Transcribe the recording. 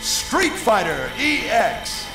Street Fighter EX.